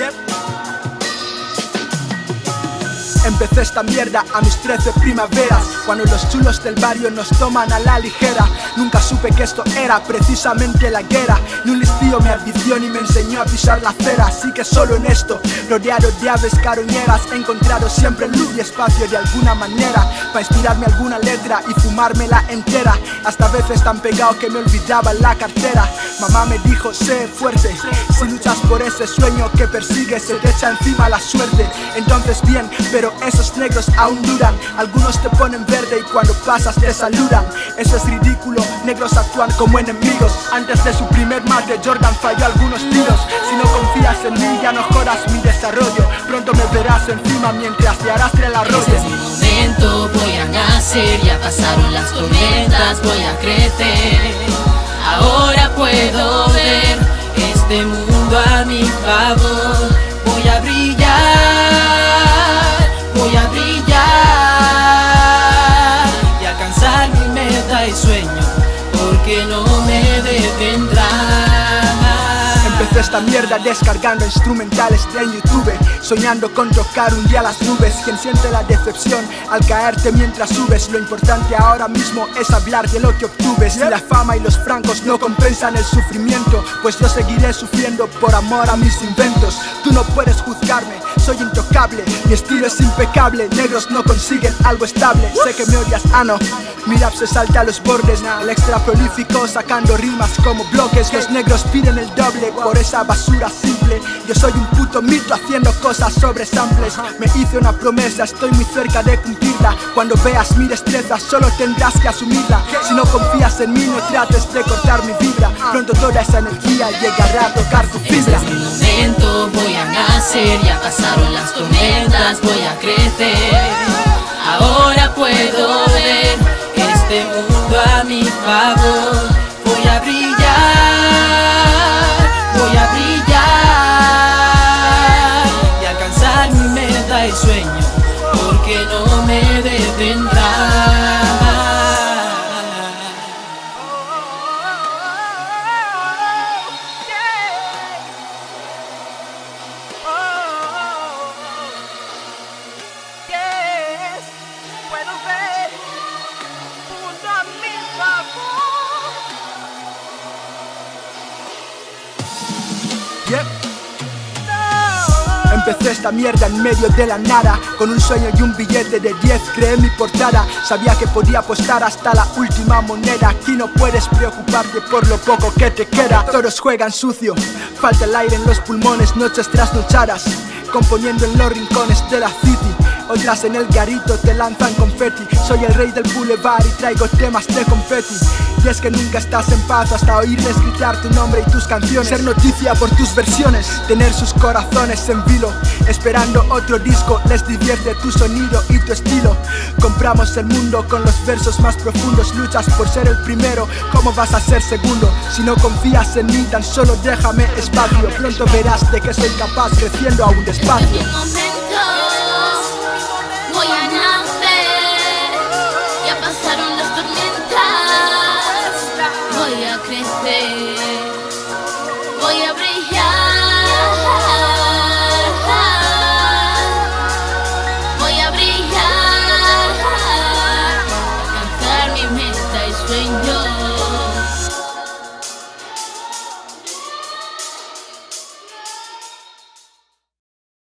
Yep. Empecé esta mierda a mis 13 primaveras Cuando los chulos del barrio nos toman a la ligera. Nunca supe que esto era precisamente la guerra Ni un listillo me advirtió ni me enseñó a pisar la acera. Así que solo en esto, rodeado de aves caroñeras He encontrado siempre luz y espacio de alguna manera Para inspirarme alguna letra y fumármela entera. Hasta veces tan pegado que me olvidaba la cartera. Mamá me dijo, sé fuerte Si luchas por ese sueño que persigues Se te echa encima la suerte Entonces bien, pero esos negros aún duran. Algunos te ponen verde y cuando pasas te saludan. Eso es ridículo, negros actúan como enemigos. Antes de su primer mate Jordan falló algunos tiros. Si no confías en mí ya no jodas mi desarrollo. Pronto me verás encima mientras te arrastre el arroyo. Este es mi momento, voy a nacer Ya pasaron las tormentas, voy a crecer no me detendrá Empecé esta mierda descargando instrumentales de YouTube Soñando con tocar un día las nubes. Quien siente la decepción al caerte mientras subes Lo importante ahora mismo es hablar de lo que obtuves. Si la fama y los francos no compensan el sufrimiento Pues yo seguiré sufriendo por amor a mis inventos. Tú no puedes juzgarme, soy intocable. Mi estilo es impecable, negros no consiguen algo estable. Sé que me odias, ah no. Mi rap se salta a los bordes, el extra prolífico sacando rimas como bloques. Los negros piden el doble por esa basura simple. Yo soy un puto mito haciendo cosas sobre samples. Me hice una promesa, estoy muy cerca de cumplirla. Cuando veas mi destreza solo tendrás que asumirla. Si no confías en mí no trates de cortar mi vibra. Pronto toda esa energía llegará a tocar tu fibra Este es mi momento, voy a nacer. Ya pasaron las tormentas, voy a crecer. Ahora puedo ver este mundo a mi favor. Yep. Empecé esta mierda en medio de la nada Con un sueño y un billete de 10 creé mi portada. Sabía que podía apostar hasta la última moneda. Aquí no puedes preocuparte por lo poco que te queda. Todos juegan sucio, falta el aire en los pulmones Noches trasnochadas, componiendo en los rincones de la city. Otras en el garito te lanzan confeti. Soy el rey del boulevard y traigo temas de confeti. Y es que nunca estás en paz hasta oírles gritar tu nombre y tus canciones. Ser noticia por tus versiones, tener sus corazones en vilo Esperando otro disco, les divierte tu sonido y tu estilo. Compramos el mundo con los versos más profundos. Luchas por ser el primero, ¿cómo vas a ser segundo? Si no confías en mí, tan solo déjame espacio. Pronto verás de que soy capaz creciendo aún despacio. Voy a